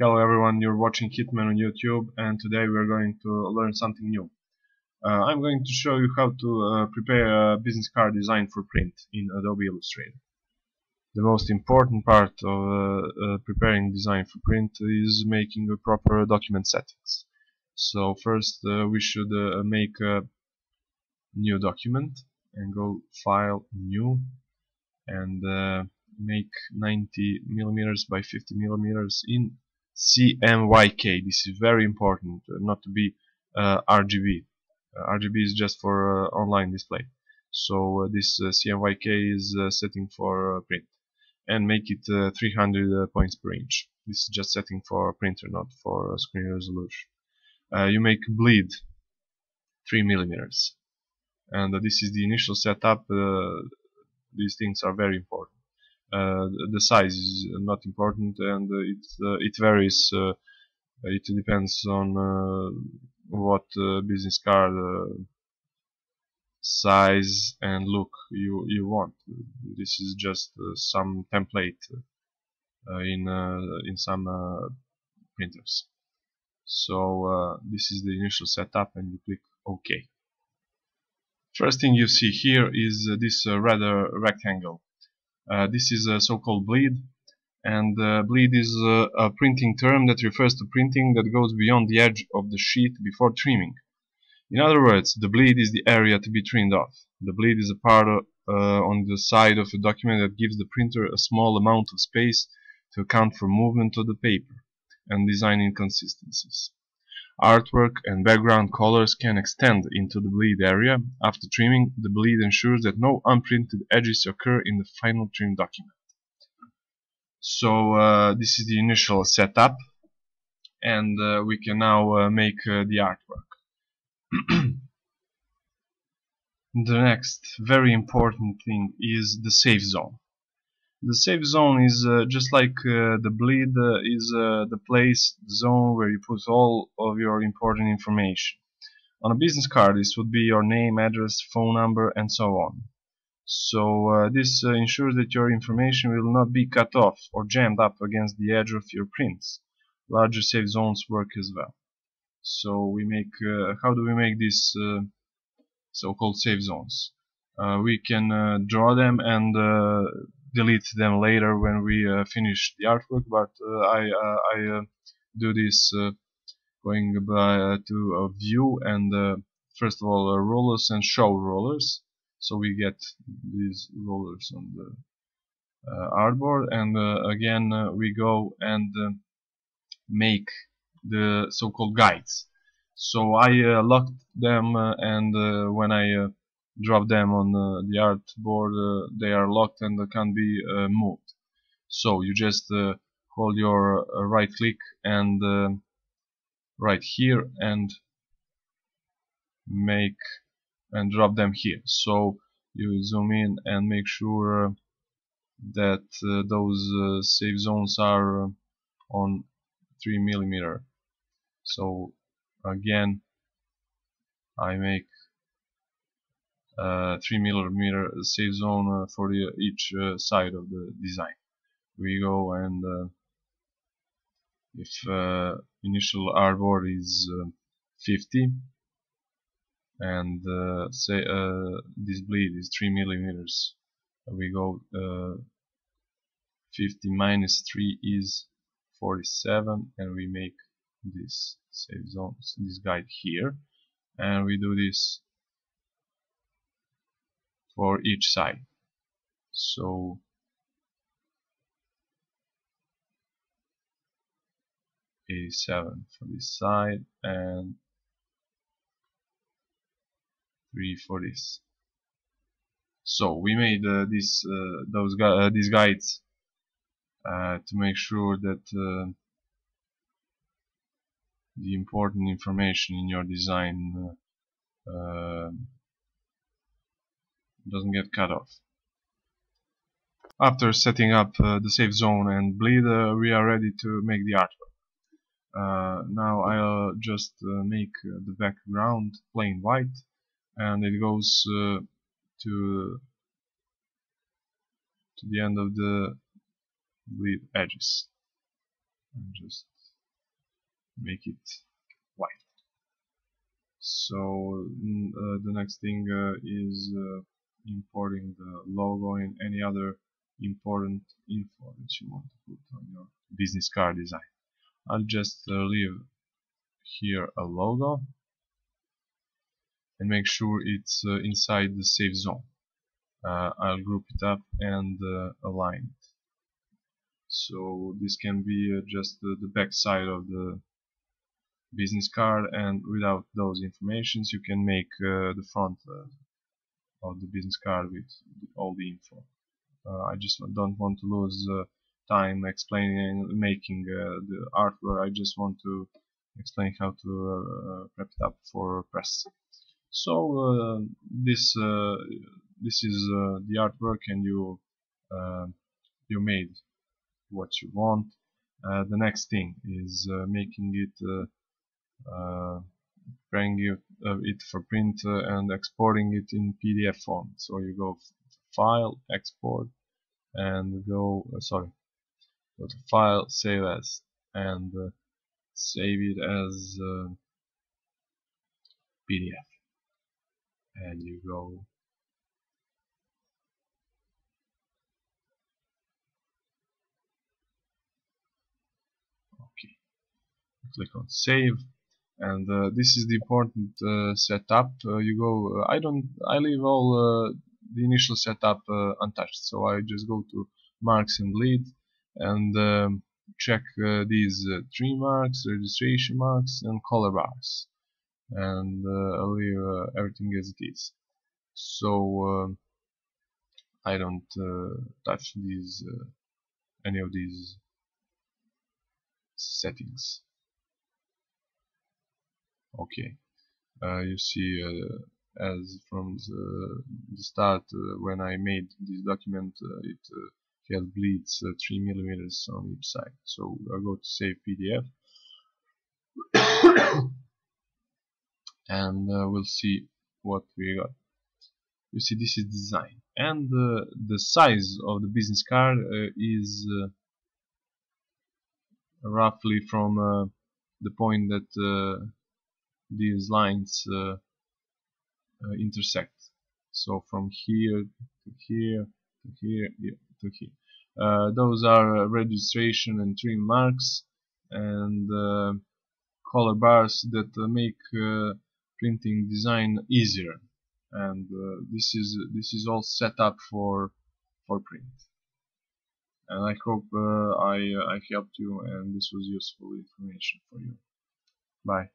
Hello everyone, you're watching Hitman on YouTube and today we're going to learn something new. Uh, I'm going to show you how to uh, prepare a business card design for print in Adobe Illustrator. The most important part of uh, uh preparing design for print is making the proper document settings. So first uh, we should uh, make a new document and go File, New and make 90 millimeters by 50 millimeters in CMYK. This is very important, uh, not to be uh, RGB. Uh, RGB is just for uh, online display. So uh, this uh, CMYK is setting for print. And make it 300 points per inch. This is just setting for printer, not for screen resolution. you make bleed 3 millimeters. And this is the initial setup. these things are very important. Uh, the size is not important and it uh, it varies uh, it depends on what business card size and look you you want. This is just some template in in some printers. So uh, this is the initial setup and you click OK. First thing you see here is uh, this uh, rather rectangle. uh, this is a so-called bleed and uh, bleed is uh, a printing term that refers to printing that goes beyond the edge of the sheet before trimming. In other words, the bleed is the area to be trimmed off. The bleed is a part of, uh, on the side of a document that gives the printer a small amount of space to account for movement of the paper and design inconsistencies. Artwork and background colors can extend into the bleed area. After trimming, the bleed ensures that no unprinted edges occur in the final trim document. So uh, this is the initial setup and uh, we can now uh, make uh, the artwork. the next very important thing is the safe zone. The safe zone is uh, just like uh, the bleed uh, is uh, the place, the zone where you put all of your important information. On a business card this would be your name, address, phone number and so on. So uh, this uh, ensures that your information will not be cut off or jammed up against the edge of your prints. Larger safe zones work as well. So we make, how do we make these so-called safe zones? we can draw them and delete them later when we uh, finish the artwork but uh, I, uh, I do this going by, to view and first of all rulers and show rulers. So we get these rulers on the uh, artboard and uh, again uh, we go and make the so-called guides. So I locked them and when I drop them on uh, the artboard uh, they are locked and can't be uh, moved. So you just hold your right click and right here and make and drop them here. So you zoom in and make sure that uh, those uh, safe zones are uh, on 3 millimeter. So again I make uh, 3 millimeter safe zone uh, for the, each uh, side of the design. We go and if initial artboard is 50 and uh, say uh, this bleed is 3 millimeters we go uh, 50 minus 3 is 47 and we make this safe zone this guide here and we do this for each side. So eighty-seven for this side and 3 for this. So we made uh, this uh, those gu uh, these guides uh, to make sure that uh, the important information in your design uh, doesn't get cut off. After setting up uh, the safe zone and bleed, uh, we are ready to make the artwork. Uh, now I'll just uh, make uh, the background plain white and it goes uh, to to the end of the bleed edges. And just make it white so the next thing is importing the logo and any other important info that you want to put on your business card design. I'll just uh, leave here a logo and make sure it's uh, inside the safe zone. Uh, I'll group it up and align it. So this can be uh, just the, the back side of the business card and without those informations you can make uh, the front uh, of the business card with all the info. Uh, I just don't want to lose uh, time explaining making uh, the artwork. I just want to explain how to prep it up for press. So this this is the artwork and you you made what you want. Uh, the next thing is uh, making it uh, bring it, uh, it for print uh, and exporting it in PDF form. So you go file, export, and go uh, sorry, go to file, save as, and save it as PDF and you go okay. click on save and uh, this is the important uh, setup. Uh, you go uh, I don't I leave all uh, the initial setup uh, untouched. So I just go to marks and bleed and um, check these tree marks registration marks and color bars. And I'll leave everything as it is. So um, I don't touch these any of these settings okay. Uh, you see uh, as from the, the start uh, when I made this document it had bleeds 3 millimeters on each side. So I go to save PDF and uh, we'll see what we got. You see this is design. And uh, the size of the business card uh, is roughly from the point that these lines uh, uh, intersect. So from here to here to here to here. Uh, those are registration and trim marks and color bars that make printing design easier. And uh, this is this is all set up for for print. And I hope uh, I I helped you and this was useful information for you. Bye